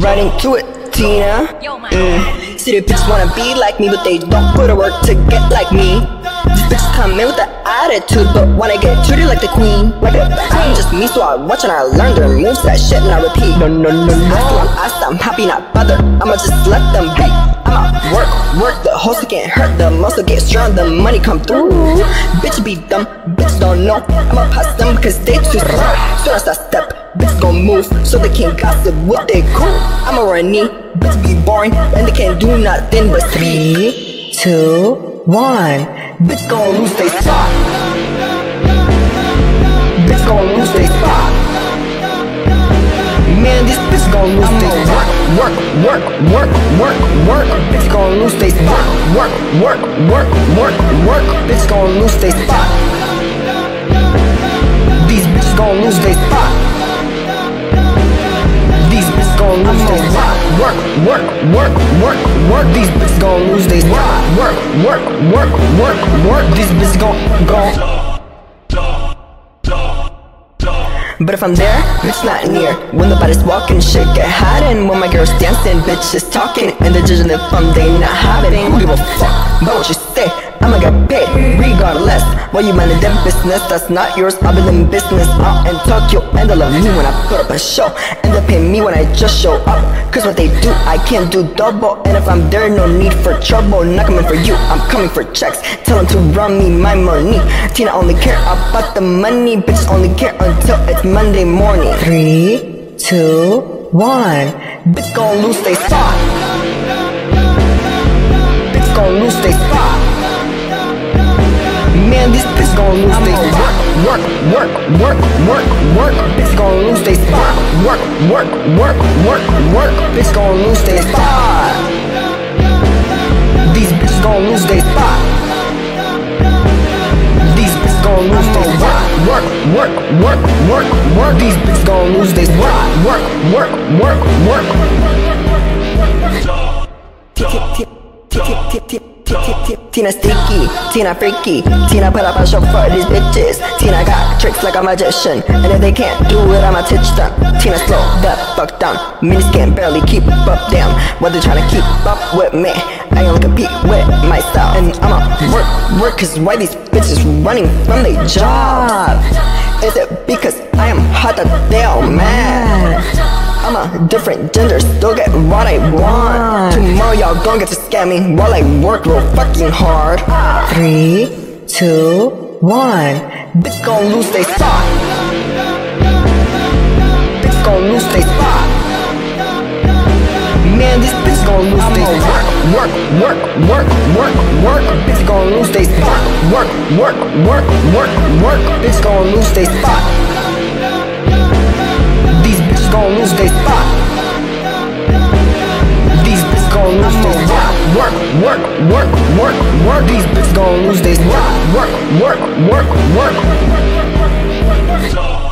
Right into it, Tina. Mm. City bitches wanna be like me, but they don't put a work to get like me. These bitches come in with the attitude, but wanna get treated like the queen. Like a queen, just me, so I watch and I learn their moves, that shit, and I repeat. No, no, no, no. I I'm happy, not bothered. I'ma just let them be. I'ma work, work, the host can't hurt, the muscle get strong, the money come through. Bitch be dumb, bitch don't know. I'ma pass them cause they too slow. Soon as I step, bitch gon' move, so they can't gossip with they cool. I'ma run knee, bitch be boring, and they can't do nothing but. Three, two, one. Bitch gon' lose they spot. Bitch gon' lose they spot. Man, this bitch gon' lose they spot. Work, work, work, work, work. Bitch gon' lose they spot. Work, work, work, work, work. Bitch gon' lose they spot. These bitches gon' lose they spot. Work, work, work, work, work. These bitches gon' lose they spot. Work, work, work, work, work. These bitches gon' gon' But if I'm there, bitch not near When the body's walking, shit get hot And when my girls dancing, bitches talking And they're judging if I'm they not having Who give a fuck about what you say? I'ma get paid regardless. While you mind them business, that's not yours. I've been in business. Out in Tokyo And they love me when I put up a show. And they pay me when I just show up. Cause what they do, I can't do double. And if I'm there, no need for trouble. Not coming for you, I'm coming for checks. Tell them to run me my money. Tina only care about the money. Bitches only care until it's Monday morning. Three, two, one. Bitch gon' lose they spot. Bitch gon' lose they spot Work, work, work, work, work. Bitch gon' lose they spot. Work, work, work, work, work. Bitch gon' lose they spot. These bitches gon' lose they spot. These bitches gon' lose they spot. Work, work, work, work, work. These bitches gon' lose they spot. Work, work, work, work Tina sticky, Tina freaky Tina put up a show for these bitches. Tina got tricks like a magician And if they can't do it, I'ma teach them. Tina slow the fuck down Minis can barely keep up, damn. What they tryna keep up with me I only compete with myself. And I'ma work, work Cause why these bitches running from their job? Is it because I am hot that they all mad? I'm a different gender, still get what I want Tomorrow y'all gon' get to scam me While I work real fucking hard. Three, two, one. Bitch gon' lose they spot. Bitch gon' lose they spot. Man, this bitch gon' lose they spot. Work, work, work, work, work. Bitch gon' lose they spot. Work, work, work, work, work. Bitch gon' lose they spot. These bitches gon' lose they spot work, work, work, work. These bitches gon' lose this rock. Work, work, work, work. work, work, work, work, work, work, work.